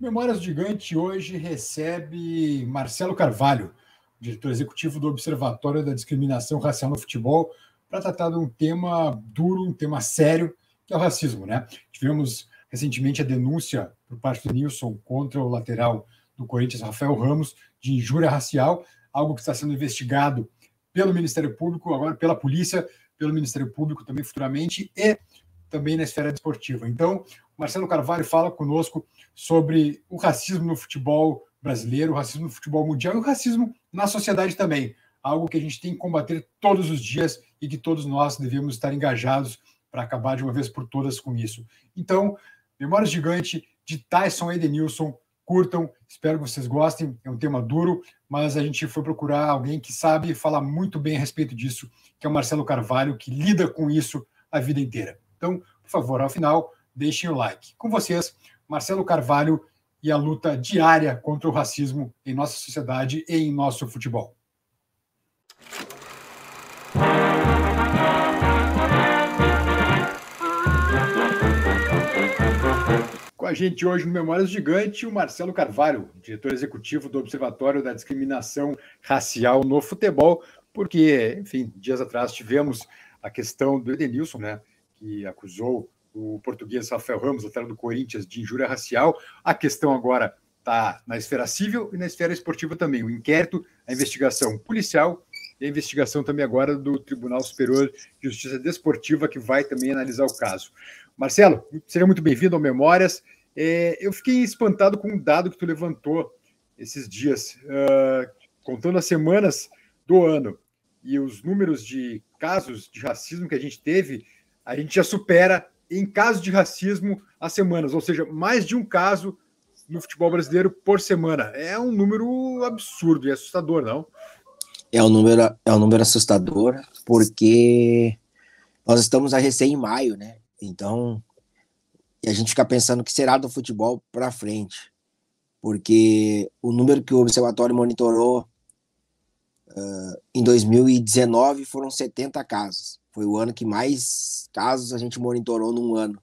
Memórias Gigante hoje recebe Marcelo Carvalho, diretor executivo do Observatório da Discriminação Racial no Futebol, para tratar de um tema duro, um tema sério, que é o racismo. Né? Tivemos recentemente a denúncia por parte do Nilson contra o lateral do Corinthians, Rafael Ramos, de injúria racial, algo que está sendo investigado pelo Ministério Público, agora pela polícia, pelo Ministério Público também futuramente, e também na esfera desportiva. Então, Marcelo Carvalho fala conosco sobre o racismo no futebol brasileiro, o racismo no futebol mundial e o racismo na sociedade também. Algo que a gente tem que combater todos os dias e que todos nós devemos estar engajados para acabar de uma vez por todas com isso. Então, Memórias Gigante de Tyson Edenilson, curtam, espero que vocês gostem. É um tema duro, mas a gente foi procurar alguém que sabe falar muito bem a respeito disso, que é o Marcelo Carvalho, que lida com isso a vida inteira. Então, por favor, ao final, deixem o like. Com vocês, Marcelo Carvalho e a luta diária contra o racismo em nossa sociedade e em nosso futebol. Com a gente hoje no Memórias Gigante, o Marcelo Carvalho, diretor executivo do Observatório da Discriminação Racial no Futebol, porque, enfim, dias atrás tivemos a questão do Edenilson, né, que acusou o português Rafael Ramos, lateral do Corinthians, de injúria racial. A questão agora está na esfera civil e na esfera esportiva também. O inquérito, a investigação policial e a investigação também agora do Tribunal Superior de Justiça Desportiva, que vai também analisar o caso. Marcelo, seja muito bem-vindo ao Memórias. É, eu fiquei espantado com um dado que tu levantou esses dias, uh, contando as semanas do ano e os números de casos de racismo que a gente teve, a gente já supera em casos de racismo as semanas, ou seja, mais de um caso no futebol brasileiro por semana. É um número absurdo e assustador, não? É um número, é um número assustador, porque nós estamos a recém em maio, né? Então, a gente fica pensando o que será do futebol para frente, porque o número que o observatório monitorou uh, em 2019 foram 70 casos. Foi o ano que mais casos a gente monitorou num ano.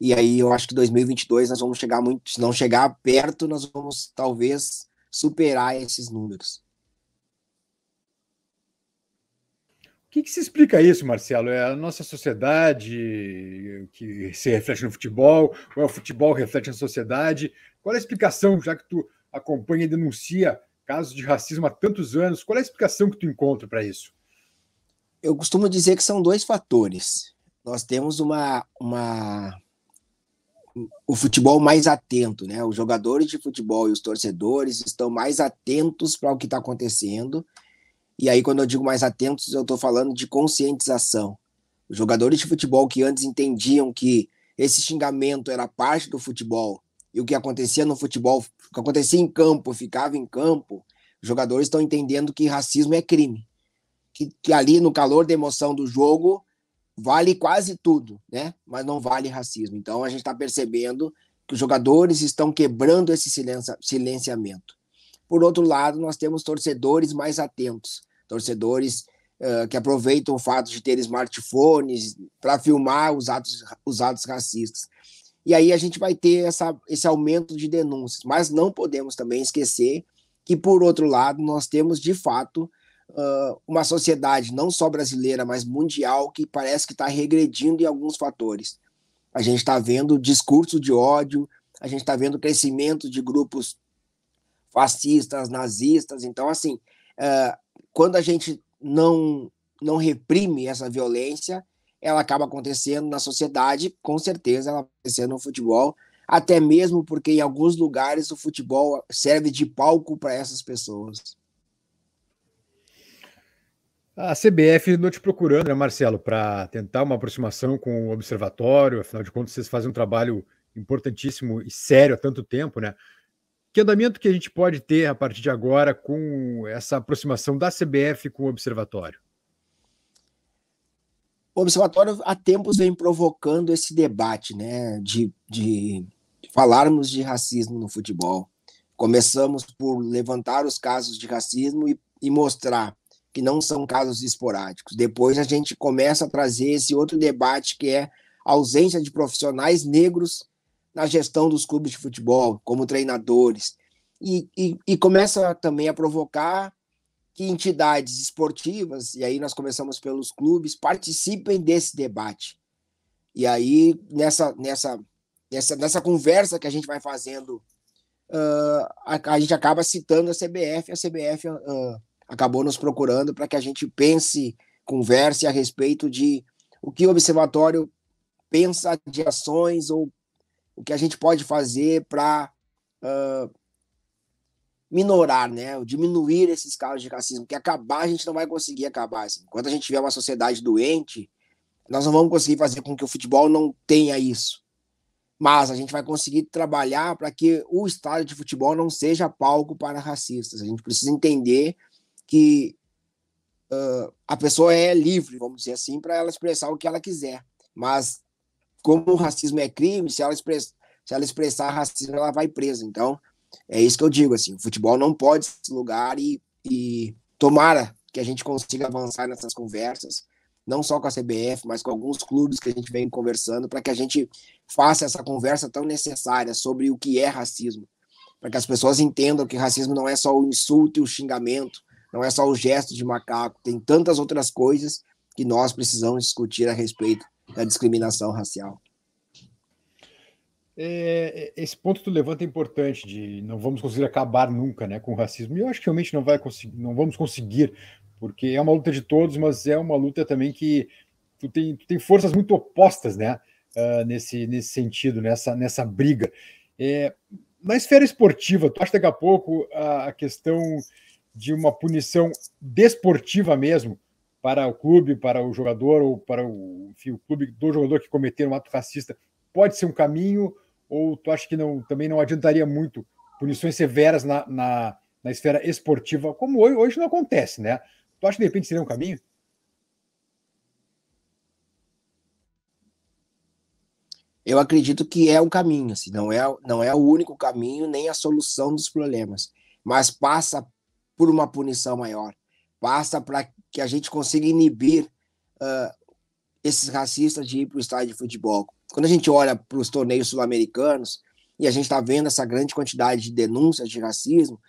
E aí eu acho que 2022 nós vamos chegar muito, se não chegar perto, nós vamos talvez superar esses números. O que, que se explica isso, Marcelo? É a nossa sociedade que se reflete no futebol, ou é o futebol que reflete na sociedade? Qual é a explicação, já que tu acompanha e denuncia casos de racismo há tantos anos, qual é a explicação que tu encontra para isso? Eu costumo dizer que são dois fatores. Nós temos uma, uma o futebol mais atento, né? Os jogadores de futebol e os torcedores estão mais atentos para o que está acontecendo. E aí, quando eu digo mais atentos, eu estou falando de conscientização. Os jogadores de futebol que antes entendiam que esse xingamento era parte do futebol e o que acontecia no futebol, o que acontecia em campo, ficava em campo, os jogadores estão entendendo que racismo é crime que, que ali no calor da emoção do jogo vale quase tudo, né? Mas não vale racismo. Então a gente está percebendo que os jogadores estão quebrando esse silenciamento. Por outro lado, nós temos torcedores mais atentos, torcedores uh, que aproveitam o fato de ter smartphones para filmar os atos, os atos racistas. E aí a gente vai ter essa, esse aumento de denúncias. Mas não podemos também esquecer que, por outro lado, nós temos de fato uh, uma sociedade não só brasileira, mas mundial, que parece que está regredindo em alguns fatores. A gente está vendo discurso de ódio, a gente está vendo crescimento de grupos fascistas, nazistas. Então, assim, uh, quando a gente não, não reprime essa violência, ela acaba acontecendo na sociedade, com certeza ela acontecendo no futebol, até mesmo porque em alguns lugares o futebol serve de palco para essas pessoas. A CBF não te procurando, né, Marcelo, para tentar uma aproximação com o observatório, afinal de contas, vocês fazem um trabalho importantíssimo e sério há tanto tempo, né? Que andamento que a gente pode ter a partir de agora com essa aproximação da CBF com o observatório? O observatório há tempos vem provocando esse debate, né, de, de falarmos de racismo no futebol. Começamos por levantar os casos de racismo e, e mostrar que não são casos esporádicos. Depois a gente começa a trazer esse outro debate que é a ausência de profissionais negros na gestão dos clubes de futebol, como treinadores, e, e, e começa também a provocar que entidades esportivas, e aí nós começamos pelos clubes, participem desse debate. E aí, nessa, nessa, nessa, nessa conversa que a gente vai fazendo, uh, a, a, gente acaba citando a CBF, a CBF uh, acabou nos procurando para que a gente pense, converse a respeito de o que o observatório pensa de ações ou o que a gente pode fazer para uh, minorar, né, diminuir esses casos de racismo, que acabar a gente não vai conseguir acabar. Assim. Enquanto a gente tiver uma sociedade doente, nós não vamos conseguir fazer com que o futebol não tenha isso. Mas a gente vai conseguir trabalhar para que o estádio de futebol não seja palco para racistas. A gente precisa entender que uh, a pessoa é livre, vamos dizer assim, para ela expressar o que ela quiser. Mas como o racismo é crime, se ela, express, se ela expressar racismo, ela vai presa. Então, é isso que eu digo, assim, o futebol não pode ser lugar e, e tomara que a gente consiga avançar nessas conversas, não só com a CBF, mas com alguns clubes que a gente vem conversando, para que a gente faça essa conversa tão necessária sobre o que é racismo, para que as pessoas entendam que racismo não é só o insulto e o xingamento, não é só o gesto de macaco, tem tantas outras coisas que nós precisamos discutir a respeito da discriminação racial. É, é, esse ponto que tu levanta é importante, de não vamos conseguir acabar nunca né, com o racismo. E eu acho que realmente não, vai conseguir, não vamos conseguir, porque é uma luta de todos, mas é uma luta também que tu tem, tu tem forças muito opostas né, uh, nesse, nesse sentido, nessa, nessa briga. É, na esfera esportiva, tu acha daqui a pouco a, a questão de uma punição desportiva mesmo para o clube, para o jogador ou para o, enfim, o clube do jogador que cometer um ato racista pode ser um caminho ou tu acha que não, também não adiantaria muito punições severas na, na, na esfera esportiva, como hoje, hoje não acontece, né? Tu acha que de repente seria um caminho? Eu acredito que é um caminho, assim, não, é, não é o único caminho nem a solução dos problemas, mas passa por uma punição maior, passa para que a gente consiga inibir uh, esses racistas de ir para o estádio de futebol. Quando a gente olha para os torneios sul-americanos e a gente está vendo essa grande quantidade de denúncias de racismo,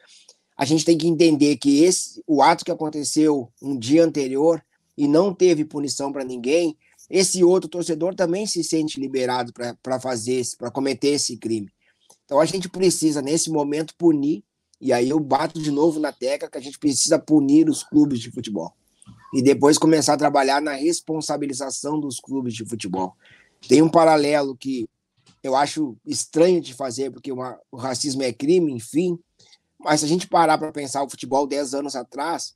a gente tem que entender que esse, o ato que aconteceu um dia anterior e não teve punição para ninguém, esse outro torcedor também se sente liberado para fazer, para cometer esse crime. Então a gente precisa, nesse momento, punir, e aí eu bato de novo na tecla que a gente precisa punir os clubes de futebol. E depois começar a trabalhar na responsabilização dos clubes de futebol. Tem um paralelo que eu acho estranho de fazer, porque uma, o racismo é crime, enfim, mas se a gente parar para pensar o futebol 10 anos atrás,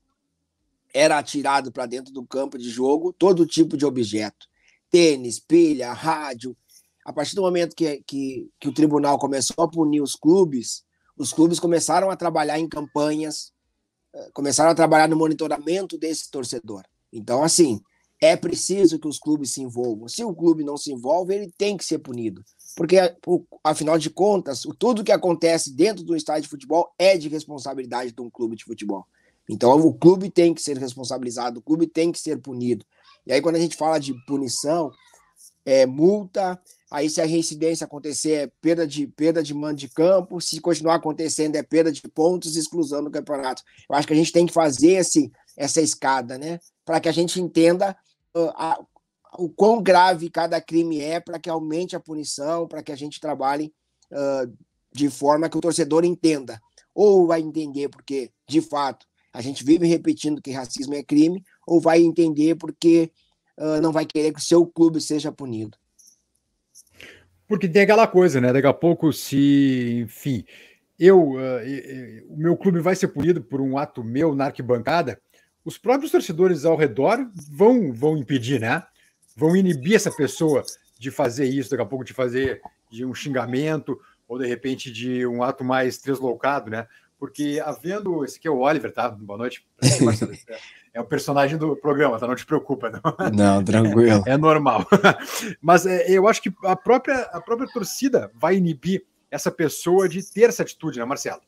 era atirado para dentro do campo de jogo todo tipo de objeto. Tênis, pilha, rádio. A partir do momento que, que, que o tribunal começou a punir os clubes, os clubes começaram a trabalhar em campanhas, eh, começaram a trabalhar no monitoramento desse torcedor. Então, assim, é preciso que os clubes se envolvam. Se o clube não se envolve, ele tem que ser punido. Porque, afinal de contas, tudo que acontece dentro do estádio de futebol é de responsabilidade de um clube de futebol. Então, o clube tem que ser responsabilizado, o clube tem que ser punido. E aí, quando a gente fala de punição, é multa, aí se a reincidência acontecer é perda de, perda de mando de campo, se continuar acontecendo é perda de pontos e exclusão do campeonato. Eu acho que a gente tem que fazer esse, essa escada, né? Para que a gente entenda a, o quão grave cada crime é para que aumente a punição, para que a gente trabalhe uh, de forma que o torcedor entenda. Ou vai entender porque, de fato, a gente vive repetindo que racismo é crime, ou vai entender porque uh, não vai querer que o seu clube seja punido. Porque tem aquela coisa, né? Daqui a pouco, se, enfim, eu, uh, o meu clube vai ser punido por um ato meu na arquibancada, os próprios torcedores ao redor vão, vão impedir, né? Vão inibir essa pessoa de fazer isso, daqui a pouco de fazer de um xingamento ou de repente de um ato mais deslocado, né? Porque havendo. Esse aqui é o Oliver, tá? Boa noite. É o personagem do programa, tá? Não te preocupa, não. Não, tranquilo. É normal. Mas é, eu acho que a própria, a própria torcida vai inibir essa pessoa de ter essa atitude, né, Marcelo?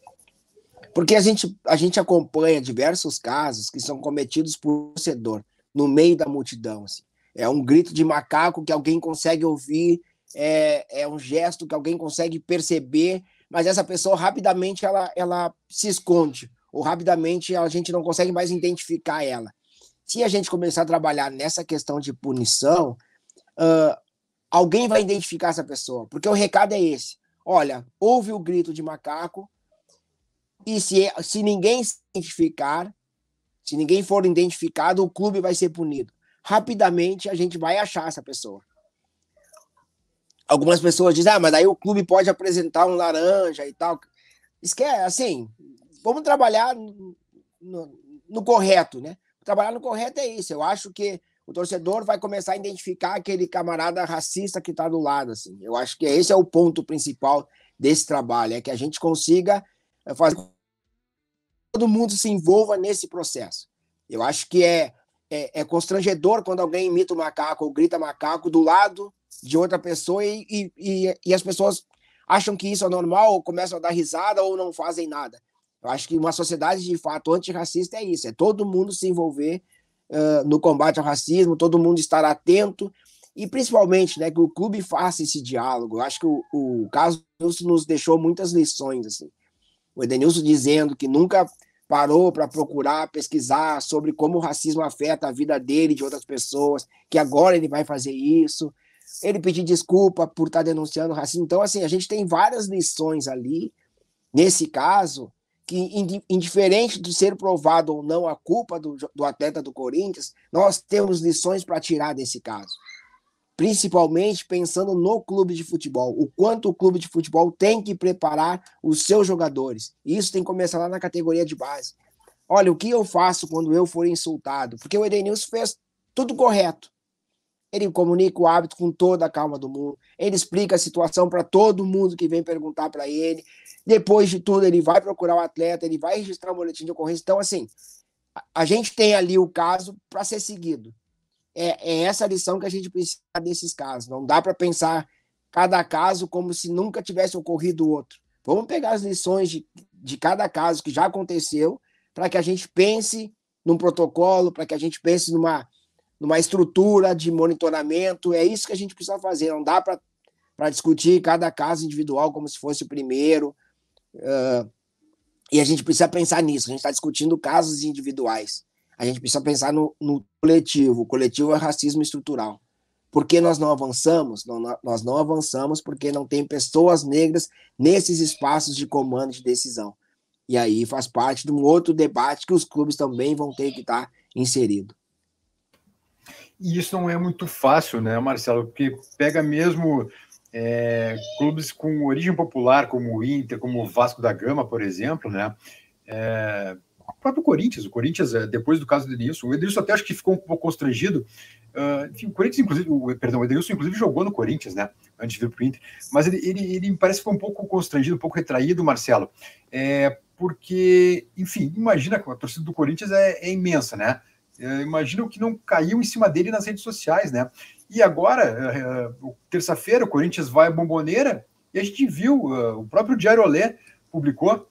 Porque a gente, a gente acompanha diversos casos que são cometidos por torcedor no meio da multidão. Assim. É um grito de macaco que alguém consegue ouvir é, é um gesto que alguém consegue perceber, mas essa pessoa rapidamente ela, ela se esconde, ou rapidamente a gente não consegue mais identificar ela. Se a gente começar a trabalhar nessa questão de punição, uh, alguém vai identificar essa pessoa, porque o recado é esse. Olha, houve o grito de macaco, e se, se ninguém se identificar, se ninguém for identificado, o clube vai ser punido. Rapidamente a gente vai achar essa pessoa. Algumas pessoas dizem, ah, mas aí o clube pode apresentar um laranja e tal. Esquece, assim, vamos trabalhar no, no, no correto, né? Trabalhar no correto é isso. Eu acho que o torcedor vai começar a identificar aquele camarada racista que está do lado. Assim. Eu acho que esse é o ponto principal desse trabalho, é que a gente consiga eh, fazer todo mundo se envolva nesse processo. Eu acho que é, é, é constrangedor quando alguém imita o macaco ou grita macaco do lado de outra pessoa e, e, e as pessoas acham que isso é normal, ou começam a dar risada ou não fazem nada. Eu acho que uma sociedade de fato antirracista é isso, é todo mundo se envolver uh, no combate ao racismo, todo mundo estar atento e principalmente né, que o clube faça esse diálogo. Eu acho que o, o caso nos deixou muitas lições. Assim. O Edenilson dizendo que nunca parou para procurar, pesquisar sobre como o racismo afeta a vida dele e de outras pessoas, que agora ele vai fazer isso. Ele pedir desculpa por estar tá denunciando o racismo. Então, assim, a gente tem várias lições ali, nesse caso, que, indiferente de ser provado ou não a culpa do, do atleta do Corinthians, nós temos lições para tirar desse caso. Principalmente pensando no clube de futebol, o quanto o clube de futebol tem que preparar os seus jogadores. Isso tem que começar lá na categoria de base. Olha, o que eu faço quando eu for insultado? Porque o Edenilson fez tudo correto. Ele comunica o hábito com toda a calma do mundo. Ele explica a situação para todo mundo que vem perguntar para ele. Depois de tudo, ele vai procurar o atleta, ele vai registrar o boletim de ocorrência. Então, assim, a gente tem ali o caso para ser seguido. É, é, essa lição que a gente precisa desses casos. Não dá para pensar cada caso como se nunca tivesse ocorrido outro. Vamos pegar as lições de, de cada caso que já aconteceu para que a gente pense num protocolo, para que a gente pense numa, numa estrutura de monitoramento. É isso que a gente precisa fazer. Não dá para discutir cada caso individual como se fosse o primeiro, Uh, e a gente precisa pensar nisso. A gente está discutindo casos individuais. A gente precisa pensar no, no, coletivo. O coletivo é racismo estrutural. Por que nós não avançamos? Não, nós não avançamos porque não tem pessoas negras nesses espaços de comando de decisão. E aí faz parte de um outro debate que os clubes também vão ter que estar tá inseridos. E isso não é muito fácil, né, Marcelo? Porque pega mesmo é, clubes com origem popular, como o Inter, como o Vasco da Gama, por exemplo, né? É, o próprio Corinthians, o Corinthians, é, depois do caso do Edenilson, o Edenilson até acho que ficou um pouco constrangido. Uh, enfim, o Corinthians, inclusive, o, perdão, o Edenilson, inclusive, jogou no Corinthians, né? Antes de vir para o Inter. Mas ele, ele, ele me parece que foi um pouco constrangido, um pouco retraído, Marcelo. É, porque, enfim, imagina que a torcida do Corinthians é, é imensa, né? Imagina o que não caiu em cima dele nas redes sociais, né? E agora, eh, eh, terça-feira, o Corinthians vai à bomboneira e a gente viu, eh, o próprio Diário Olé publicou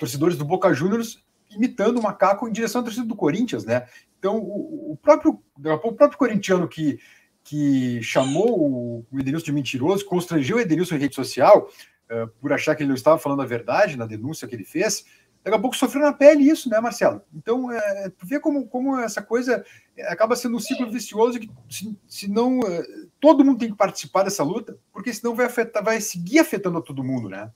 torcedores do Boca Juniors imitando o macaco em direção à torcida do Corinthians, né? Então, o, próprio, o próprio corintiano que, que chamou o Edenilson de mentiroso, constrangeu o Edenilson em rede social por achar que ele não estava falando a verdade na denúncia que ele fez, daqui a pouco sofreu na pele isso, né, Marcelo? Então, é, vê como, como essa coisa acaba sendo um ciclo vicioso que, se, se não. É, todo mundo tem que participar dessa luta, porque senão vai, afetar, vai seguir afetando a todo mundo, né?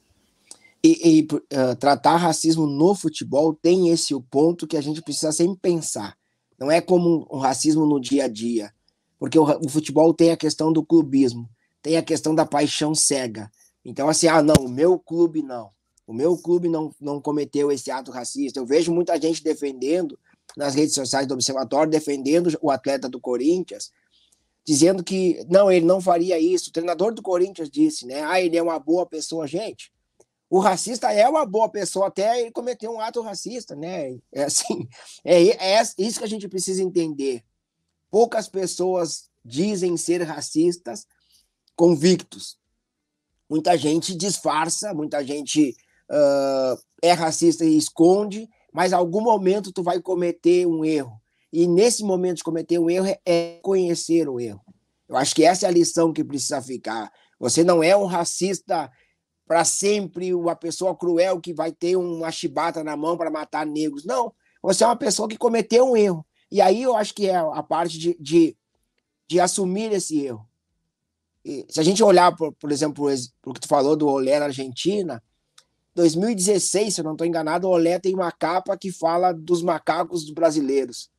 E, e uh, tratar racismo no futebol tem esse o ponto que a gente precisa sempre pensar. Não é como um, um racismo no dia a dia, porque o, o futebol tem a questão do clubismo, tem a questão da paixão cega. Então, assim, ah, não, o meu clube não o meu clube não, não cometeu esse ato racista. Eu vejo muita gente defendendo nas redes sociais do Observatório, defendendo o atleta do Corinthians, dizendo que não, ele não faria isso. O treinador do Corinthians disse, né? Ah, ele é uma boa pessoa, gente. O racista é uma boa pessoa até ele cometer um ato racista, né? É assim, é, é isso que a gente precisa entender. Poucas pessoas dizem ser racistas convictos. Muita gente disfarça, muita gente uh, é racista e esconde, mas em algum momento tu vai cometer um erro. E nesse momento de cometer um erro é conhecer o erro. Eu acho que essa é a lição que precisa ficar. Você não é um racista para sempre, uma pessoa cruel que vai ter uma chibata na mão para matar negros. Não. Você é uma pessoa que cometeu um erro. E aí eu acho que é a parte de, de, de assumir esse erro. E se a gente olhar, por, por exemplo, o que tu falou do Olé na Argentina, 2016, se eu não estou enganado, o Olé tem uma capa que fala dos macacos brasileiros.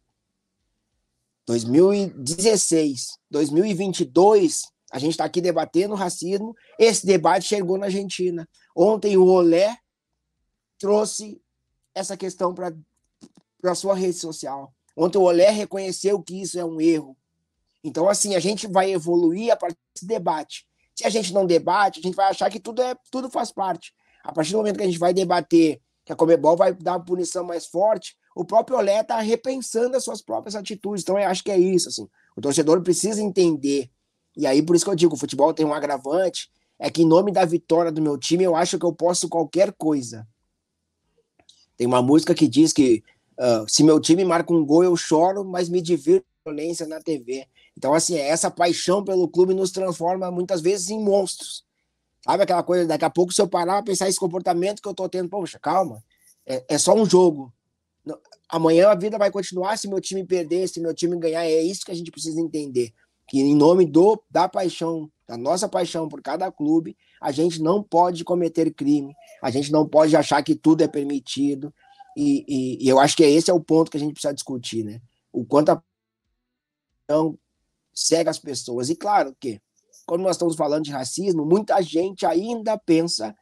2016, 2022, a gente está aqui debatendo racismo. Esse debate chegou na Argentina. Ontem o Olé trouxe essa questão para a sua rede social. Ontem o Olé reconheceu que isso é um erro. Então, assim, a gente vai evoluir a partir desse debate. Se a gente não debate, a gente vai achar que tudo, é, tudo faz parte. A partir do momento que a gente vai debater que a Comebol vai dar uma punição mais forte, o próprio Olé está repensando as suas próprias atitudes. Então, eu acho que é isso. Assim. O torcedor precisa entender. E aí, por isso que eu digo, o futebol tem um agravante, é que em nome da vitória do meu time, eu acho que eu posso qualquer coisa. Tem uma música que diz que uh, se meu time marca um gol, eu choro, mas me divirto violência na TV. Então, assim, essa paixão pelo clube nos transforma muitas vezes em monstros. Sabe aquela coisa, daqui a pouco, se eu parar a pensar esse comportamento que eu tô tendo, poxa, calma, é, é só um jogo. Amanhã a vida vai continuar se meu time perder, se meu time ganhar. É isso que a gente precisa entender. Que em nome do da paixão, da nossa paixão por cada clube, a gente não pode cometer crime, a gente não pode achar que tudo é permitido. E, e, e eu acho que esse é o ponto que a gente precisa discutir, né? O quanto a paixão cega as pessoas. E claro que, quando nós estamos falando de racismo, muita gente ainda pensa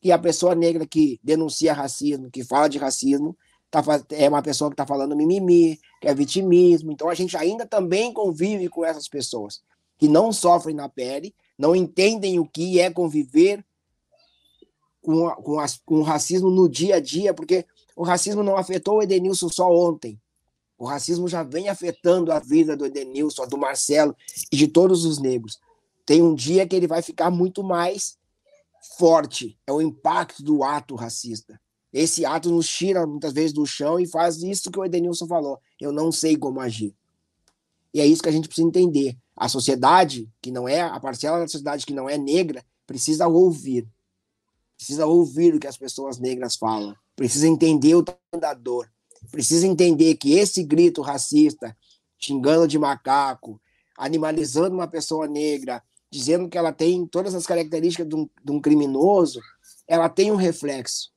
que a pessoa negra que denuncia racismo, que fala de racismo, tá, é uma pessoa que está falando mimimi, que é vitimismo. Então a gente ainda também convive com essas pessoas que não sofrem na pele, não entendem o que é conviver com, a, com, com o racismo no dia a dia, porque o racismo não afetou o Edenilson só ontem. O racismo já vem afetando a vida do Edenilson, do Marcelo e de todos os negros. Tem um dia que ele vai ficar muito mais forte. É o impacto do ato racista. Esse ato nos tira muitas vezes do chão e faz isso que o Edenilson falou. Eu não sei como agir. E é isso que a gente precisa entender. A sociedade, que não é, a parcela da sociedade que não é negra, precisa ouvir. Precisa ouvir o que as pessoas negras falam. Precisa entender o tamanho da dor. Precisa entender que esse grito racista, xingando de macaco, animalizando uma pessoa negra, dizendo que ela tem todas as características de um, de um criminoso, ela tem um reflexo.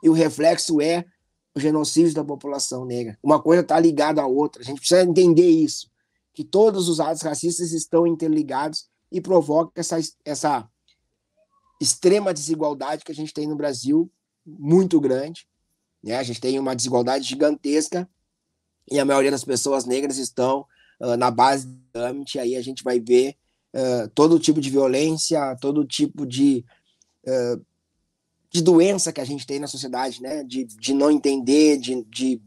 E o reflexo é o genocídio da população negra. Uma coisa está ligada à outra. A gente precisa entender isso, que todos os atos racistas estão interligados e provocam essa, essa extrema desigualdade que a gente tem no Brasil, muito grande. Né? A gente tem uma desigualdade gigantesca e a maioria das pessoas negras estão uh, na base do âmbito, aí a gente vai ver uh, todo tipo de violência, todo tipo de, uh, de doença que a gente tem na sociedade, né? De, de não entender, de, de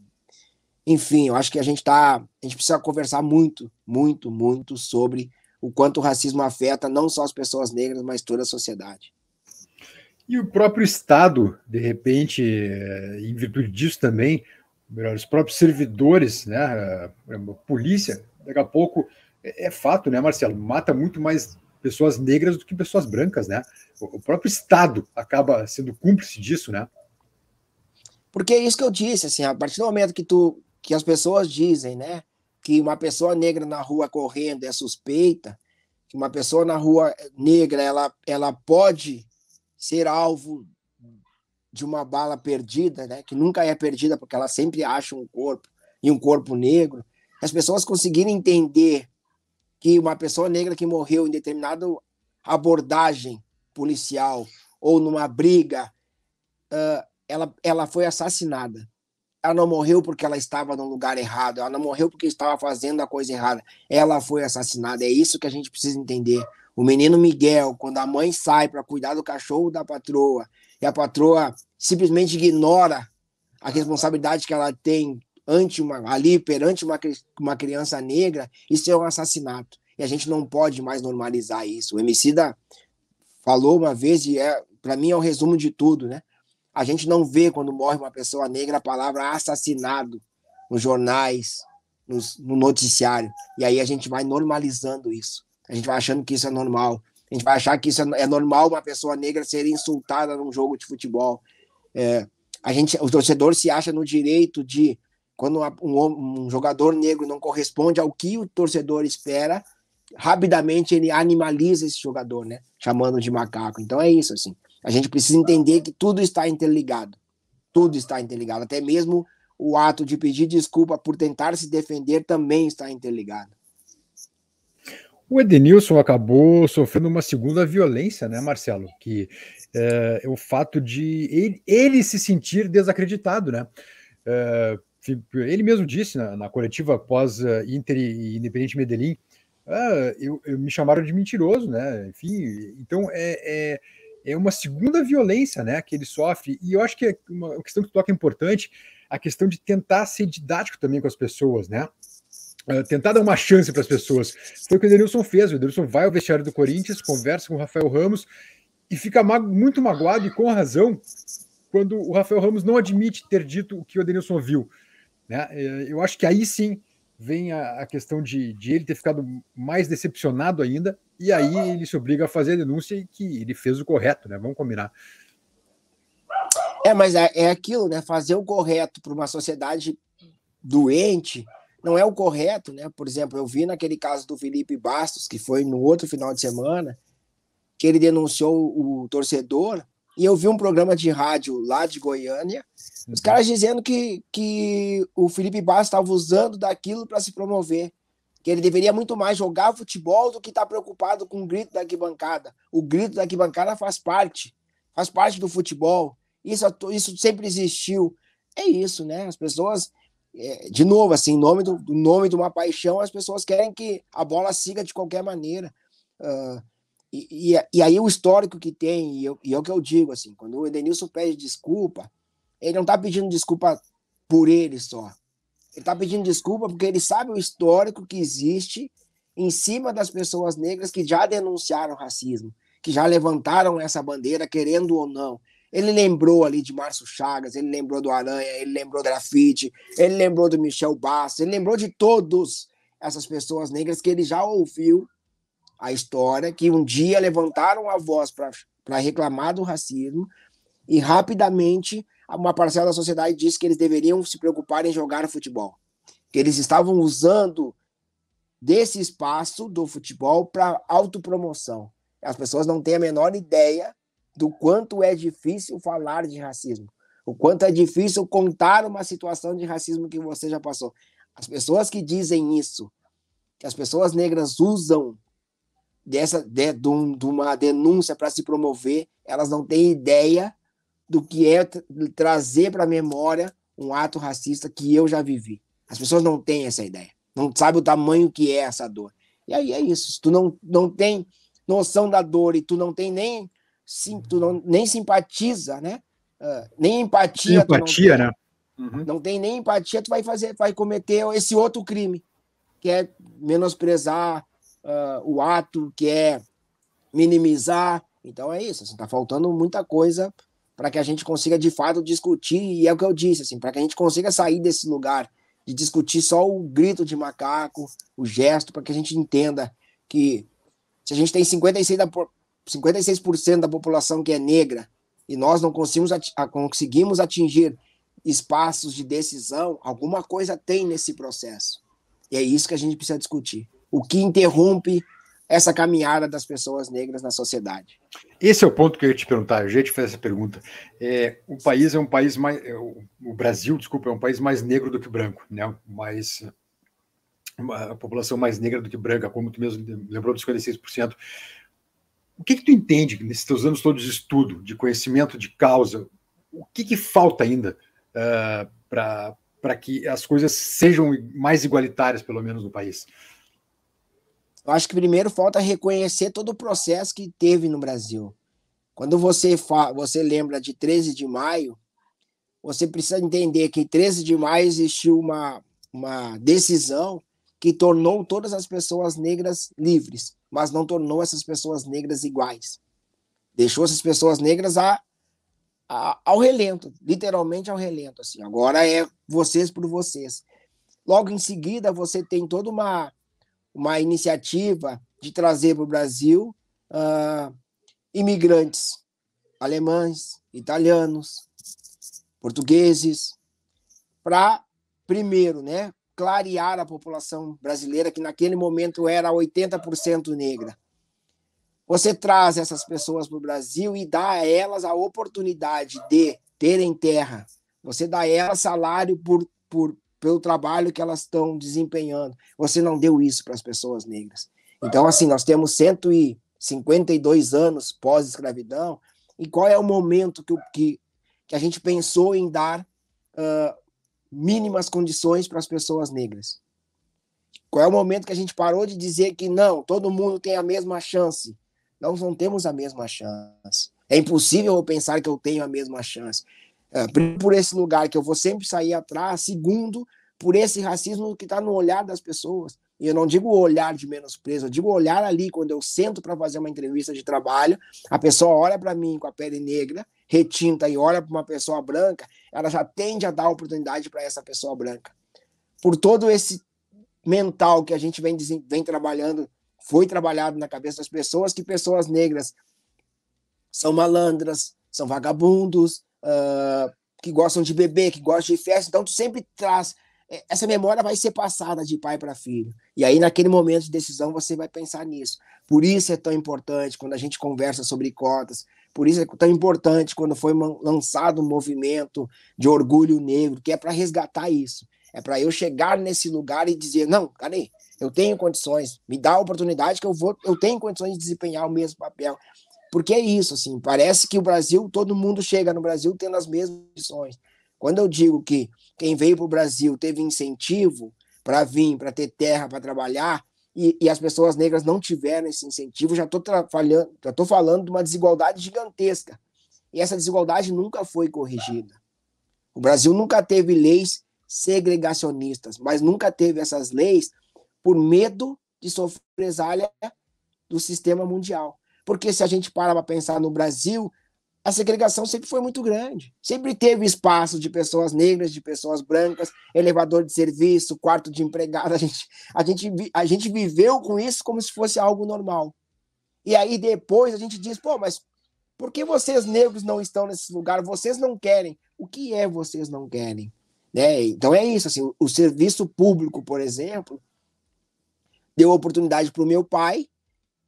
enfim, eu acho que a gente tá, a gente precisa conversar muito, muito, muito sobre o quanto o racismo afeta não só as pessoas negras, mas toda a sociedade. E o próprio Estado, de repente, eh, em virtude disso também, melhor, os próprios servidores, né, a polícia, daqui a pouco é, é fato, né, Marcelo? Mata muito mais pessoas negras do que pessoas brancas, né? O próprio Estado acaba sendo cúmplice disso, né? Porque é isso que eu disse, assim, a partir do momento que tu que as pessoas dizem, né, que uma pessoa negra na rua correndo é suspeita, que uma pessoa na rua negra ela, ela pode ser alvo de uma bala perdida, né, que nunca é perdida porque ela sempre acha um corpo e um corpo negro, as pessoas conseguirem entender que uma pessoa negra que morreu em determinada abordagem policial ou numa briga, uh, ela, ela foi assassinada. Ela não morreu porque ela estava no lugar errado, ela não morreu porque estava fazendo a coisa errada. Ela foi assassinada. É isso que a gente precisa entender. O menino Miguel, quando a mãe sai para cuidar do cachorro da patroa, e a patroa simplesmente ignora a responsabilidade que ela tem ante uma, ali perante uma, uma criança negra, isso é um assassinato. E a gente não pode mais normalizar isso. O Emicida falou uma vez, e é, para mim é o um resumo de tudo, né? A gente não vê quando morre uma pessoa negra a palavra assassinado nos jornais, nos, no noticiário. E aí a gente vai normalizando isso. A gente vai achando que isso é normal. A gente vai achar que isso é, é normal uma pessoa negra ser insultada num jogo de futebol. É, a gente, o torcedor se acha no direito de, quando um, um jogador negro não corresponde ao que o torcedor espera, rapidamente ele animaliza esse jogador, né? Chamando de macaco. Então é isso, assim. A gente precisa entender que tudo está interligado. Tudo está interligado. Até mesmo o ato de pedir desculpa por tentar se defender também está interligado. O Edenilson acabou sofrendo uma segunda violência, né, Marcelo? Que é, é o fato de ele, ele, se sentir desacreditado, né? É, ele mesmo disse na, na coletiva pós uh, Inter e Independente Medellín, ah, eu, eu, me chamaram de mentiroso, né? Enfim, então é, é, é, uma segunda violência, né, que ele sofre. E eu acho que é uma questão que toca importante, a questão de tentar ser didático também com as pessoas, né? Uh, tentar dar uma chance para as pessoas. Foi o que o Edenilson fez. O Edenilson vai ao vestiário do Corinthians, conversa com o Rafael Ramos e fica ma muito magoado e com razão quando o Rafael Ramos não admite ter dito o que o Edenilson viu. Né? Eh, eu acho que aí sim vem a, a questão de, de, ele ter ficado mais decepcionado ainda, e aí ele se obriga a fazer a denúncia e que ele fez o correto, né? Vamos combinar. É, mas é, é aquilo, né? Fazer o correto para uma sociedade doente não é o correto, né? Por exemplo, eu vi naquele caso do Felipe Bastos, que foi no outro final de semana, que ele denunciou o torcedor, e eu vi um programa de rádio lá de Goiânia, os caras dizendo que, que o Felipe Bastos estava usando daquilo para se promover, que ele deveria muito mais jogar futebol do que estar tá preocupado com o grito da arquibancada. O grito da arquibancada faz parte, faz parte do futebol. Isso, isso sempre existiu. É isso, né? As pessoas é, de novo, assim, em nome, do, nome de uma paixão, as pessoas querem que a bola siga de qualquer maneira. Uh, e, e, aí o histórico que tem, e, eu, e é o que eu digo, assim, quando o Edenilson pede desculpa, ele não está pedindo desculpa por ele só. Ele está pedindo desculpa porque ele sabe o histórico que existe em cima das pessoas negras que já denunciaram racismo, que já levantaram essa bandeira, querendo ou não. Ele lembrou ali de Márcio Chagas, ele lembrou do Aranha, ele lembrou do Grafite, ele lembrou do Michel Bastos, ele lembrou de todas essas pessoas negras que ele já ouviu a história, que um dia levantaram a voz para reclamar do racismo e rapidamente uma parcela da sociedade disse que eles deveriam se preocupar em jogar futebol, que eles estavam usando desse espaço do futebol para autopromoção. As pessoas não têm a menor ideia do quanto é difícil falar de racismo, o quanto é difícil contar uma situação de racismo que você já passou. As pessoas que dizem isso, que as pessoas negras usam dessa de, de, de uma denúncia para se promover, elas não têm ideia do que é trazer para a memória um ato racista que eu já vivi. As pessoas não têm essa ideia, não sabem o tamanho que é essa dor. E aí é isso. Se tu não, não tem noção da dor e tu não tem nem sim, tu não, nem simpatiza, né? Uh, nem empatia. Empatia, não tem, né? Uhum. Não tem nem empatia, tu vai fazer, vai cometer esse outro crime, que é menosprezar uh, o ato, que é minimizar. Então é isso, assim, tá faltando muita coisa para que a gente consiga de fato discutir, e é o que eu disse, assim, para que a gente consiga sair desse lugar de discutir só o grito de macaco, o gesto, para que a gente entenda que se a gente tem 56 da, 56% da população que é negra e nós não conseguimos, conseguimos atingir espaços de decisão, alguma coisa tem nesse processo. E é isso que a gente precisa discutir. O que interrompe essa caminhada das pessoas negras na sociedade. Esse é o ponto que eu ia te perguntar, eu já te fiz essa pergunta. É, o país é um país mais. É, o Brasil, desculpa, é um país mais negro do que branco, né? Mais, a população mais negra do que branca, como tu mesmo lembrou dos 56%. O que, que tu entende nesses teus anos todos de estudo, de conhecimento de causa? O que, que falta ainda uh, para que as coisas sejam mais igualitárias, pelo menos, no país? Eu acho que primeiro falta reconhecer todo o processo que teve no Brasil. Quando você, você lembra de 13 de maio, você precisa entender que em 13 de maio existiu uma, uma decisão que tornou todas as pessoas negras livres mas não tornou essas pessoas negras iguais. Deixou essas pessoas negras a, a, ao relento, literalmente ao relento. Assim. Agora é vocês por vocês. Logo em seguida, você tem toda uma, uma iniciativa de trazer para o Brasil uh, imigrantes alemães, italianos, portugueses, para, primeiro, né, clarear a população brasileira, que naquele momento era 80% negra. Você traz essas pessoas para o Brasil e dá a elas a oportunidade de terem terra. Você dá a elas salário por, por, pelo trabalho que elas estão desempenhando. Você não deu isso para as pessoas negras. Então, assim, nós temos 152 anos pós-escravidão, e qual é o momento que, que, que a gente pensou em dar uh, mínimas condições para as pessoas negras? Qual é o momento que a gente parou de dizer que não, todo mundo tem a mesma chance? Nós não temos a mesma chance. É impossível eu pensar que eu tenho a mesma chance. Uh, por esse lugar que eu vou sempre sair atrás. Segundo, por esse racismo que está no olhar das pessoas. E eu não digo olhar de menosprezo, eu digo olhar ali quando eu sento para fazer uma entrevista de trabalho, a pessoa olha para mim com a pele negra, retinta e olha para uma pessoa branca, ela já tende a dar oportunidade para essa pessoa branca. Por todo esse mental que a gente vem, vem trabalhando, foi trabalhado na cabeça das pessoas, que pessoas negras são malandras, são vagabundos, uh, que gostam de beber, que gostam de festa, então tu sempre traz é, essa memória vai ser passada de pai para filho. E aí, naquele momento de decisão, você vai pensar nisso. Por isso é tão importante quando a gente conversa sobre cotas, por isso é tão importante quando foi lançado um movimento de orgulho negro, que é para resgatar isso. É para eu chegar nesse lugar e dizer: não, cadê? Eu tenho condições, me dá a oportunidade que eu vou, eu tenho condições de desempenhar o mesmo papel. Porque é isso, assim, parece que o Brasil, todo mundo chega no Brasil tendo as mesmas condições. Quando eu digo que quem veio para o Brasil teve incentivo para vir, para ter terra, para trabalhar, e, e, as pessoas negras não tiveram esse incentivo, já estou falando, já estou falando de uma desigualdade gigantesca. E essa desigualdade nunca foi corrigida. O Brasil nunca teve leis segregacionistas, mas nunca teve essas leis por medo de sofrer represália do sistema mundial. Porque se a gente para para pensar no Brasil, a segregação sempre foi muito grande. Sempre teve espaço de pessoas negras, de pessoas brancas, elevador de serviço, quarto de empregado. A gente, a gente, a gente viveu com isso como se fosse algo normal. E aí depois a gente diz, pô, mas por que vocês negros não estão nesse lugar? Vocês não querem. O que é vocês não querem? Né? Então é isso. Assim, o serviço público, por exemplo, deu oportunidade para o meu pai,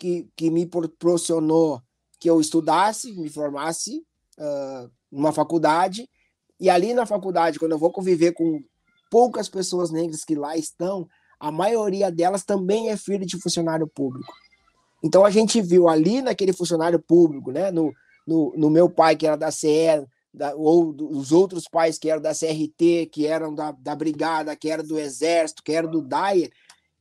que, que me proporcionou que eu estudasse, me formasse uh, numa faculdade, e ali na faculdade, quando eu vou conviver com poucas pessoas negras que lá estão, a maioria delas também é filho de funcionário público. Então a gente viu ali naquele funcionário público, né, no, no, no meu pai que era da CE, da, ou dos outros pais que eram da CRT, que eram da, da Brigada, que eram do Exército, que eram do DAIR,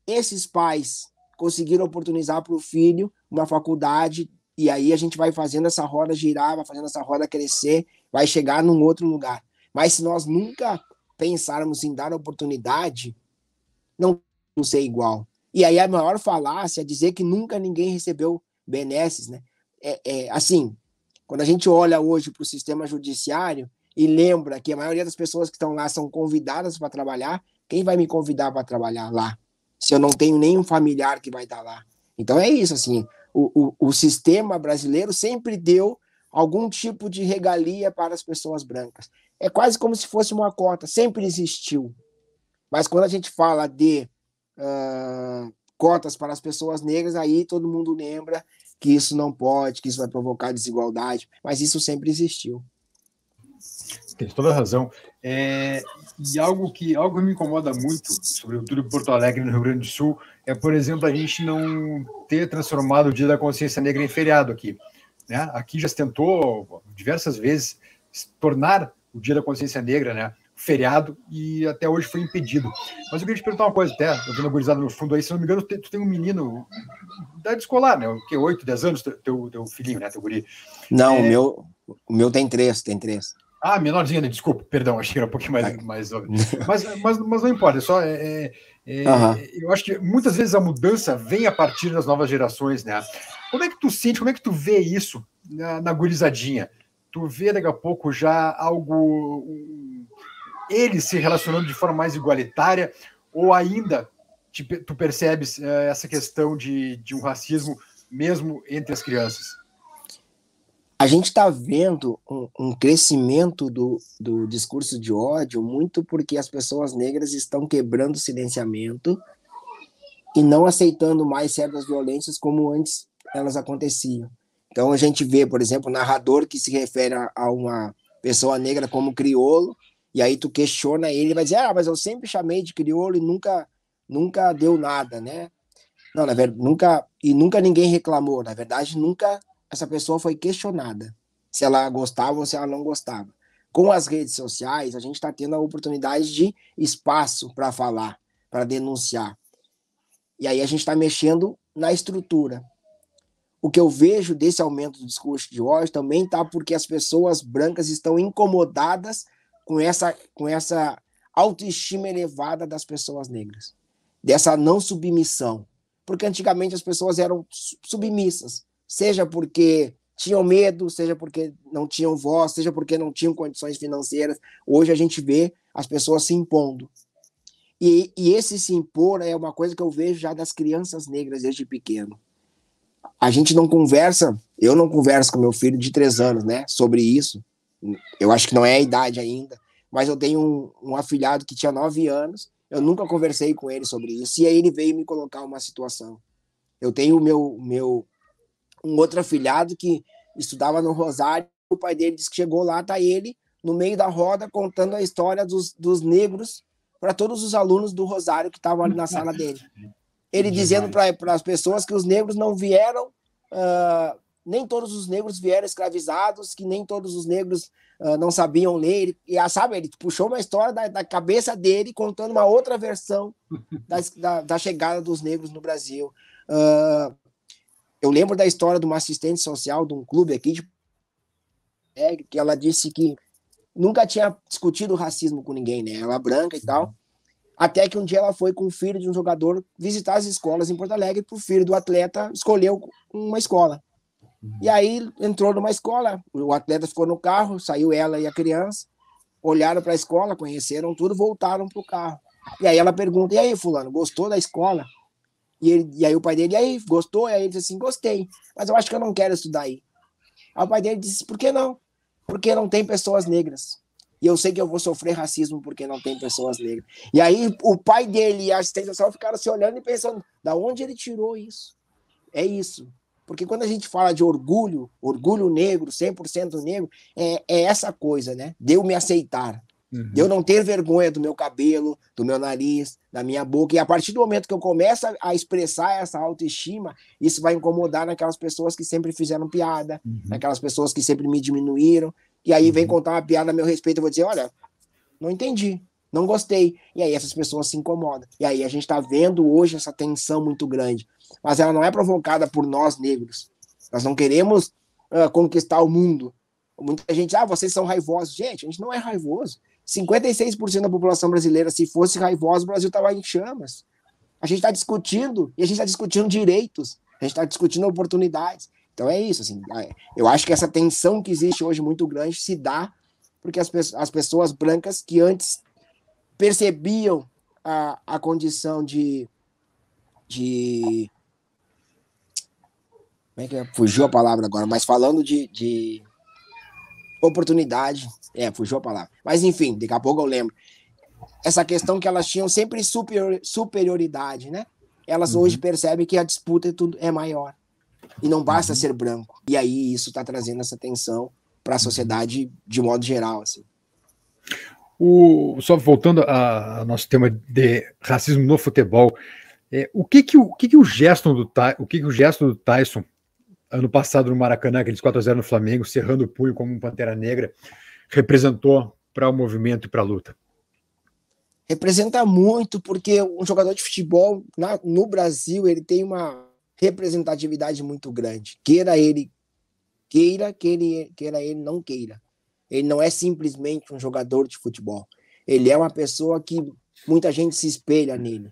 esses pais conseguiram oportunizar para o filho uma faculdade e aí a gente vai fazendo essa roda girar, vai fazendo essa roda crescer, vai chegar num outro lugar. Mas se nós nunca pensarmos em dar oportunidade, não ser igual. E aí a maior falácia é dizer que nunca ninguém recebeu benesses, né? É, é, assim, quando a gente olha hoje para o sistema judiciário e lembra que a maioria das pessoas que estão lá são convidadas para trabalhar, quem vai me convidar para trabalhar lá? Se eu não tenho nenhum familiar que vai estar lá. Então é isso, assim, o, o, o sistema brasileiro sempre deu algum tipo de regalia para as pessoas brancas. É quase como se fosse uma cota, sempre existiu. Mas quando a gente fala de uh, cotas para as pessoas negras, aí todo mundo lembra que isso não pode, que isso vai provocar desigualdade, mas isso sempre existiu. Tem toda a razão. É, e algo que, algo me incomoda muito, sobretudo em Porto Alegre, no Rio Grande do Sul, é, por exemplo, a gente não ter transformado o Dia da Consciência Negra em feriado aqui. Né? Aqui já se tentou diversas vezes tornar o Dia da Consciência Negra né, feriado e até hoje foi impedido. Mas eu queria te perguntar uma coisa, até, eu vendo gurizada no fundo aí, se não me engano, tu tem um menino da escolar, né? O que, 8, 10 anos, teu, teu filhinho, né? Teu guri. Não, é... o, meu, o meu tem três, tem três. Ah, menorzinha, né? Desculpa, perdão, achei que era um pouquinho mais. mais mas, mas, mas não importa, é só. É, é, é uhum. Eu acho que muitas vezes a mudança vem a partir das novas gerações, né? Como é que tu sente, como é que tu vê isso na, na gurizadinha? Tu vê daqui a pouco já algo. Um, eles se relacionando de forma mais igualitária, ou ainda te, tu percebes uh, essa questão de, de um racismo mesmo entre as crianças? A gente está vendo um, um, crescimento do, do discurso de ódio muito porque as pessoas negras estão quebrando o silenciamento e não aceitando mais certas violências como antes elas aconteciam. Então a gente vê, por exemplo, narrador que se refere a uma pessoa negra como crioulo, e aí tu questiona ele, vai dizer, ah, mas eu sempre chamei de crioulo e nunca, nunca deu nada, né? Não, na verdade, nunca, e nunca ninguém reclamou, na verdade, nunca essa pessoa foi questionada se ela gostava ou se ela não gostava. Com as redes sociais, a gente está tendo a oportunidade de espaço para falar, para denunciar. E aí a gente está mexendo na estrutura. O que eu vejo desse aumento do discurso de ódio também está porque as pessoas brancas estão incomodadas com essa, com essa autoestima elevada das pessoas negras, dessa não submissão. Porque antigamente as pessoas eram submissas, seja porque tinham medo, seja porque não tinham voz, seja porque não tinham condições financeiras. Hoje a gente vê as pessoas se impondo. E, e esse se impor é uma coisa que eu vejo já das crianças negras desde pequeno a gente não conversa, eu não converso com meu filho de três anos, né, sobre isso. Eu acho que não é a idade ainda, mas eu tenho um, um afilhado que tinha nove anos, eu nunca conversei com ele sobre isso, e aí ele veio me colocar uma situação. Eu tenho o meu, meu um outro afilhado que estudava no Rosário, o pai dele disse que chegou lá, tá ele no meio da roda contando a história dos, dos negros para todos os alunos do Rosário que estavam ali na sala dele. Ele dizendo para as pessoas que os negros não vieram, uh, nem todos os negros vieram escravizados, que nem todos os negros uh, não sabiam ler. E, ah, sabe, ele puxou uma história da, da cabeça dele, contando uma outra versão das, da, da, chegada dos negros no Brasil. Uh, eu lembro da história de uma assistente social de um clube aqui de que ela disse que nunca tinha discutido racismo com ninguém, né? Ela é branca e tal. Até que um dia ela foi com o filho de um jogador visitar as escolas em Porto Alegre para o filho do atleta escolheu uma escola. E aí entrou numa escola, o atleta ficou no carro, saiu ela e a criança, olharam para a escola, conheceram tudo, voltaram para o carro. E aí ela pergunta: E aí, Fulano, gostou da escola? E, ele, e aí o pai dele, aí, gostou? E aí ele disse assim: Gostei, mas eu acho que eu não quero estudar aí. Aí o pai dele disse: Por que não? Porque não tem pessoas negras e eu sei que eu vou sofrer racismo porque não tem pessoas negras. E aí o pai dele e a assistente social ficaram se olhando e pensando, da onde ele tirou isso? É isso. Porque quando a gente fala de orgulho, orgulho negro, 100% negro, é, é essa coisa, né? De eu me aceitar. Uhum. De eu não ter vergonha do meu cabelo, do meu nariz, da minha boca. E a partir do momento que eu começo a expressar essa autoestima, isso vai incomodar naquelas pessoas que sempre fizeram piada, uhum. naquelas pessoas que sempre me diminuíram, e aí vem uhum. contar uma piada a meu respeito, eu vou dizer, olha, não entendi, não gostei. E aí essas pessoas se incomodam. E aí a gente está vendo hoje essa tensão muito grande. Mas ela não é provocada por nós negros. Nós não queremos uh, conquistar o mundo. Muita gente, ah, vocês são raivosos. Gente, a gente não é raivoso. 56% da população brasileira, se fosse raivosa, o Brasil estava em chamas. A gente está discutindo, e a gente está discutindo direitos, a gente está discutindo oportunidades. Então é isso, assim, é, eu acho que essa tensão que existe hoje muito grande se dá porque as, as pessoas brancas que antes percebiam a, a condição de, de como é que é? fugiu a palavra agora, mas falando de, de oportunidade, é, fugiu a palavra. Mas enfim, daqui a pouco eu lembro. Essa questão que elas tinham sempre superior, superioridade, né? Elas uhum. hoje percebem que a disputa é, tudo, é maior. E não basta uhum. ser branco. E aí isso está trazendo essa tensão para a sociedade de modo geral. Assim. O, só voltando ao nosso tema de racismo no futebol, é, o que que o, que que o gesto do o que que o gesto do Tyson ano passado no Maracanã, aqueles 4 a 0 no Flamengo, cerrando o punho como um pantera negra, representou para o movimento e para a luta? Representa muito porque um jogador de futebol na, no Brasil ele tem uma representatividade muito grande. Queira ele queira, queira, queira ele não queira. Ele não é simplesmente um jogador de futebol. Ele é uma pessoa que muita gente se espelha nele.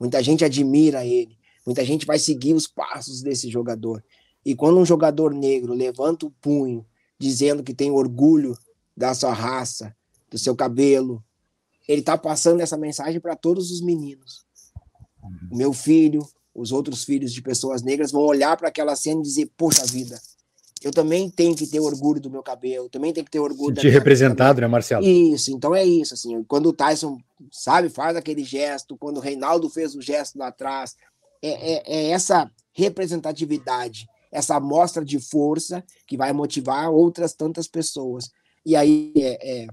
Muita gente admira ele. Muita gente vai seguir os passos desse jogador. E quando um jogador negro levanta o punho, dizendo que tem orgulho da sua raça, do seu cabelo, ele está passando essa mensagem para todos os meninos. Uhum. O meu filho, os outros filhos de pessoas negras vão olhar para aquela cena e dizer: Poxa vida, eu também tenho que ter orgulho do meu cabelo, também tenho que ter orgulho. Sentir representado, né, Marcelo? Isso, então é isso. Assim, quando o Tyson, sabe, faz aquele gesto, quando o Reinaldo fez o gesto lá atrás, é, é, é essa representatividade, essa amostra de força que vai motivar outras tantas pessoas. E aí é, é,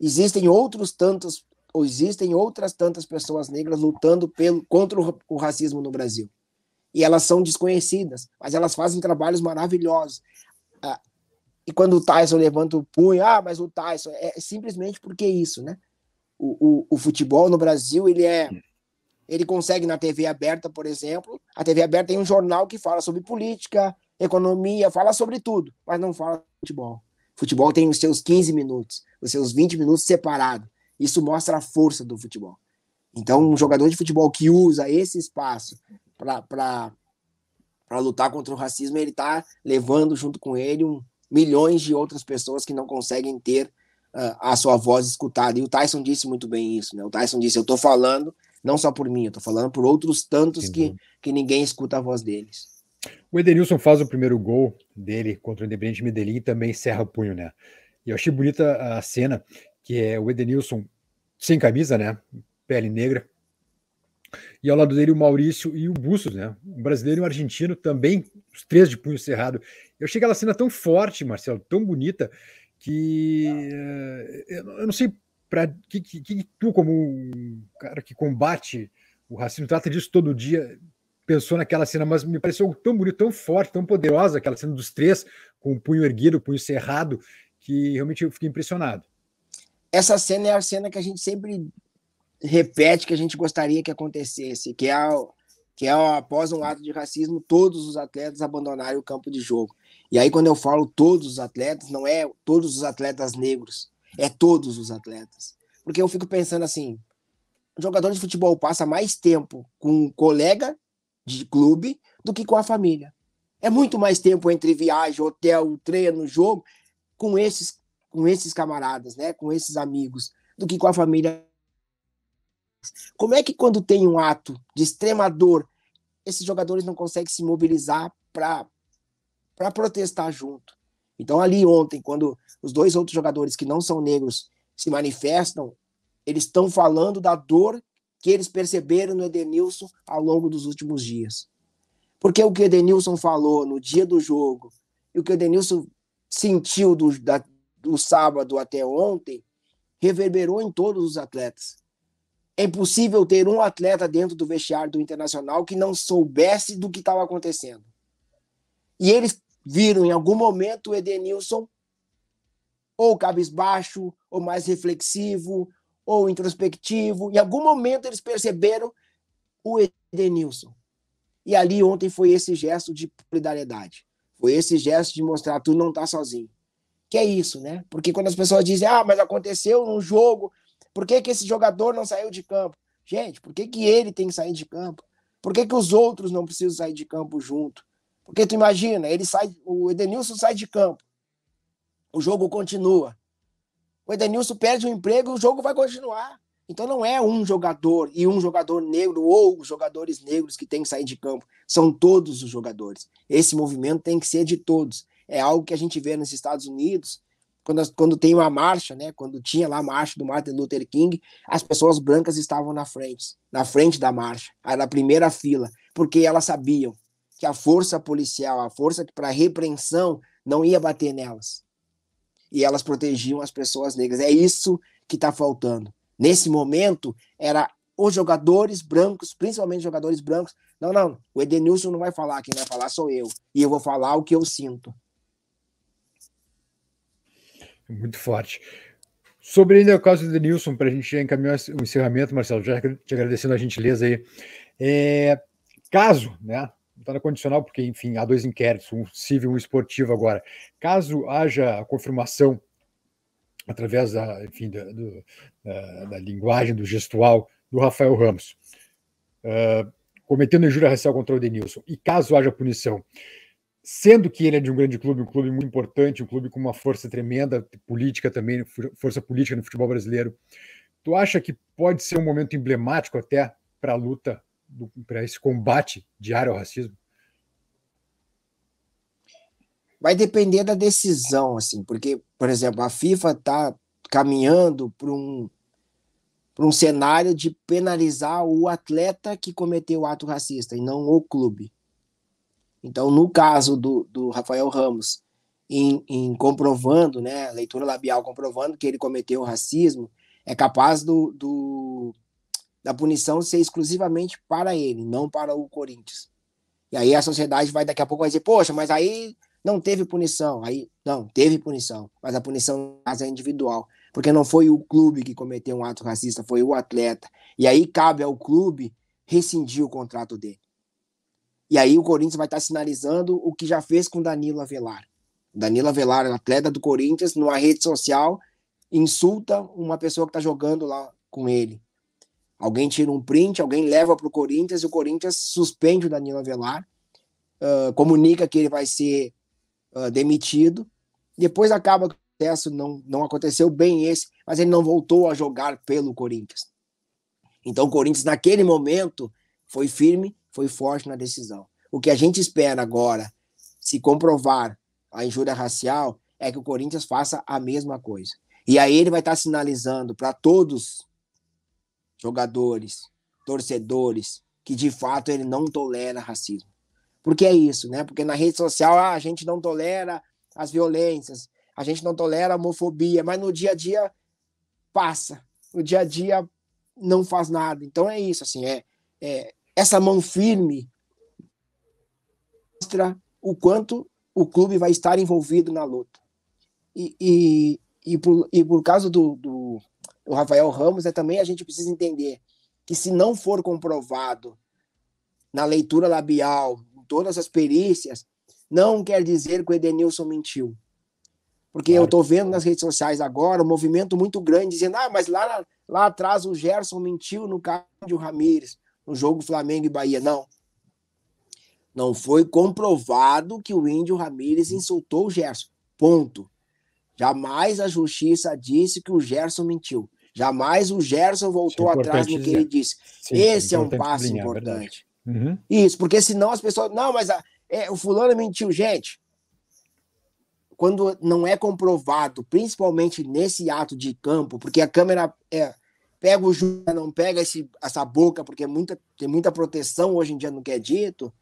existem outros tantos, ou existem outras tantas pessoas negras lutando pelo, contra o, o racismo no Brasil. E elas são desconhecidas, mas elas fazem trabalhos maravilhosos. Ah, e quando o Tyson levanta o punho, ah, mas o Tyson, é simplesmente porque é isso, né? O, o, o futebol no Brasil, ele é ele consegue na TV aberta, por exemplo. A TV aberta tem um jornal que fala sobre política, economia, fala sobre tudo, mas não fala futebol. Futebol tem os seus 15 minutos, os seus 20 minutos separados. Isso mostra a força do futebol. Então, um jogador de futebol que usa esse espaço para lutar contra o racismo, ele está levando junto com ele um, milhões de outras pessoas que não conseguem ter uh, a sua voz escutada. E o Tyson disse muito bem isso. Né? O Tyson disse: Eu estou falando não só por mim, eu estou falando por outros tantos que, que ninguém escuta a voz deles. O Edenilson faz o primeiro gol dele contra o Independente Medellín e também encerra o punho, né? E eu achei bonita a cena, que é o Edenilson sem camisa, né? Pele negra. E ao lado dele o Maurício e o Bustos, né? Um brasileiro e um argentino também, os três de punho cerrado. Eu achei aquela cena tão forte, Marcelo, tão bonita, que uh, eu não sei para que, que, que, tu, como um cara que combate o racismo, trata disso todo dia, pensou naquela cena, mas me pareceu tão bonito, tão forte, tão poderosa aquela cena dos três, com o punho erguido, o punho cerrado, que realmente eu fiquei impressionado. Essa cena é a cena que a gente sempre repete que a gente gostaria que acontecesse, que é, que é após um ato de racismo, todos os atletas abandonarem o campo de jogo. E aí, quando eu falo todos os atletas, não é todos os atletas negros, é todos os atletas. Porque eu fico pensando assim: o jogador de futebol passa mais tempo com um colega de clube do que com a família. É muito mais tempo entre viagem, hotel, treino, jogo com esses com esses camaradas, né, com esses amigos, do que com a família. Como é que quando tem um ato de extrema dor, esses jogadores não conseguem se mobilizar para protestar junto? Então, ali ontem, quando os dois outros jogadores que não são negros se manifestam, eles estão falando da dor que eles perceberam no Edenilson ao longo dos últimos dias. Porque o que o Edenilson falou no dia do jogo e o que o Edenilson sentiu do, da, do sábado até ontem reverberou em todos os atletas. É impossível ter um atleta dentro do vestiário do Internacional que não soubesse do que estava acontecendo. E eles viram em algum momento o Edenilson ou cabisbaixo, ou mais reflexivo, ou introspectivo. Em algum momento eles perceberam o Edenilson. E ali ontem foi esse gesto de solidariedade. Foi esse gesto de mostrar tu não tá sozinho. Que é isso, né? Porque quando as pessoas dizem, ah, mas aconteceu num jogo, por que, que esse jogador não saiu de campo? Gente, por que, que ele tem que sair de campo? Por que, que os outros não precisam sair de campo junto? Porque tu imagina, ele sai, o Edenilson sai de campo, o jogo continua. O Edenilson perde o emprego, o jogo vai continuar. Então não é um jogador e um jogador negro ou jogadores negros que tem que sair de campo. São todos os jogadores. Esse movimento tem que ser de todos. É algo que a gente vê nos Estados Unidos, quando, quando tem uma marcha, né? Quando tinha lá a marcha do Martin Luther King, as pessoas brancas estavam na frente, na frente da marcha, na primeira fila, porque elas sabiam que a força policial, a força para repreensão, não ia bater nelas. E elas protegiam as pessoas negras. É isso que está faltando. Nesse momento, era os jogadores brancos, principalmente jogadores brancos. Não, não, o Edenilson não vai falar, quem vai falar sou eu. E eu vou falar o que eu sinto. Muito forte. Sobre ainda o caso do Edenilson, para a gente encaminhar o encerramento, Marcelo, já te agradecendo a gentileza aí. É, caso, né, está na condicional, porque, enfim, há dois inquéritos, um civil e um esportivo agora. Caso haja a confirmação através da, enfim, da, do, da, da linguagem, do gestual do Rafael Ramos, uh, cometendo injúria racial contra o Denilson, e caso haja punição, sendo que ele é de um grande clube, um clube muito importante, um clube com uma força tremenda política também, força política no futebol brasileiro, tu acha que pode ser um momento emblemático até para a luta para esse combate diário ao racismo? Vai depender da decisão, assim, porque, por exemplo, a FIFA está caminhando para um, um cenário de penalizar o atleta que cometeu o ato racista e não o clube. Então, no caso do, do Rafael Ramos, em, em, comprovando, né, leitura labial comprovando que ele cometeu racismo, é capaz do, do, da punição ser exclusivamente para ele, não para o Corinthians. E aí a sociedade vai daqui a pouco vai dizer, poxa, mas aí não teve punição. Aí, não, teve punição, mas a punição é individual, porque não foi o clube que cometeu um ato racista, foi o atleta. E aí cabe ao clube rescindir o contrato dele. E aí o Corinthians vai estar sinalizando o que já fez com Danilo Avelar. Danilo Avelar, atleta do Corinthians, numa rede social, insulta uma pessoa que está jogando lá com ele. Alguém tira um print, alguém leva para o Corinthians e o Corinthians suspende o Danilo Avelar, uh, comunica que ele vai ser uh, demitido. Depois acaba que o processo não, não aconteceu bem esse, mas ele não voltou a jogar pelo Corinthians. Então o Corinthians, naquele momento, foi firme foi forte na decisão. O que a gente espera agora, se comprovar a injúria racial, é que o Corinthians faça a mesma coisa. E aí ele vai estar sinalizando para todos jogadores, torcedores, que de fato ele não tolera racismo. Porque é isso, né? Porque na rede social ah, a gente não tolera as violências, a gente não tolera a homofobia, mas no dia a dia passa. No dia a dia não faz nada. Então é isso, assim, é, é essa mão firme mostra o quanto o clube vai estar envolvido na luta. E, e, e, por, e por causa do, do, do Rafael Ramos, é, também a gente precisa entender que se não for comprovado na leitura labial, em todas as perícias, não quer dizer que o Edenilson mentiu. Porque claro. eu estou vendo nas redes sociais agora um movimento muito grande dizendo: ah, mas lá, lá atrás o Gerson mentiu no caso de Ramírez no jogo Flamengo e Bahia. Não. Não foi comprovado que o Índio Ramírez insultou o Gerson. Ponto. Jamais a justiça disse que o Gerson mentiu. Jamais o Gerson voltou é atrás no que ele disse. Sim, Esse é, é um passo importante. Uhum. Isso, porque senão as pessoas. Não, mas a, é, o fulano mentiu. Gente, quando não é comprovado, principalmente nesse ato de campo, porque a câmera é, pega o Júnior, não pega esse, essa boca, porque é muita, tem muita proteção hoje em dia no que é dito,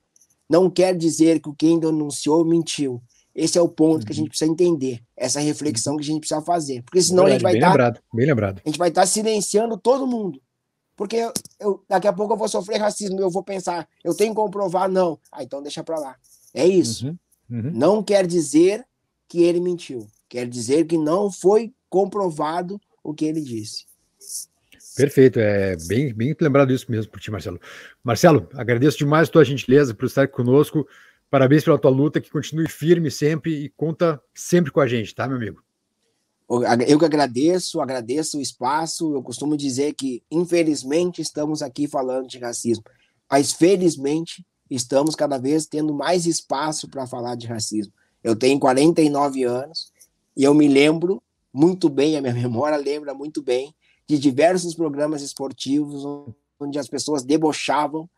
não quer dizer que quem denunciou mentiu. Esse é o ponto uhum. que a gente uhum. precisa entender, essa reflexão que a gente precisa fazer. Porque senão Verdade, a gente vai estar. Tá, lembrado, bem lembrado. A gente vai estar tá silenciando todo mundo. Porque eu, eu, daqui a pouco eu vou sofrer racismo, eu vou pensar, eu tenho que comprovar, não. Ah, então deixa para lá. É isso. Uhum. Uhum. Não quer dizer que ele mentiu. Quer dizer que não foi comprovado o que ele disse. Perfeito, é bem, bem lembrado isso mesmo por ti, Marcelo. Marcelo, agradeço demais a tua gentileza por estar conosco. Parabéns pela tua luta, que continue firme sempre e conta sempre com a gente, tá, meu amigo? Eu que agradeço, agradeço o espaço. Eu costumo dizer que, infelizmente, estamos aqui falando de racismo, mas felizmente estamos cada vez tendo mais espaço para falar de racismo. Eu tenho 49 anos e eu me lembro muito bem, a minha memória lembra muito bem de diversos programas esportivos onde as pessoas debochavam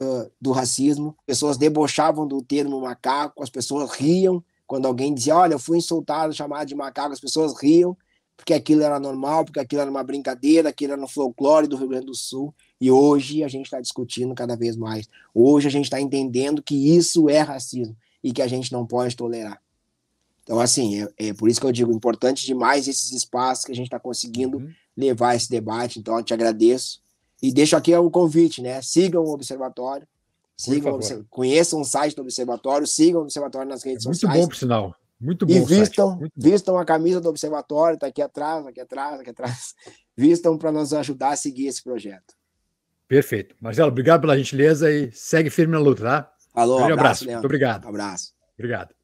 uh, do racismo, pessoas debochavam do termo macaco, as pessoas riam quando alguém dizia, olha, eu fui insultado, chamado de macaco, as pessoas riam porque aquilo era normal, porque aquilo era uma brincadeira, aquilo era no folclore do Rio Grande do Sul, e hoje a gente está discutindo cada vez mais. Hoje a gente está entendendo que isso é racismo e que a gente não pode tolerar. Então, assim, é, é por isso que eu digo, importante demais esses espaços que a gente está conseguindo uhum levar esse debate. Então, eu te agradeço. E deixo aqui o convite, né? Sigam o Observatório, sigam, conheçam o site do Observatório, sigam o Observatório nas redes é muito sociais. Muito bom, por sinal. Muito bom. E vistam, vistam a camisa do Observatório, tá aqui atrás, aqui atrás, aqui atrás. Vistam para nos ajudar a seguir esse projeto. Perfeito. Marcelo, obrigado pela gentileza e segue firme na luta, tá? Falou, um abraço. abraço. Muito obrigado. Um abraço. Obrigado.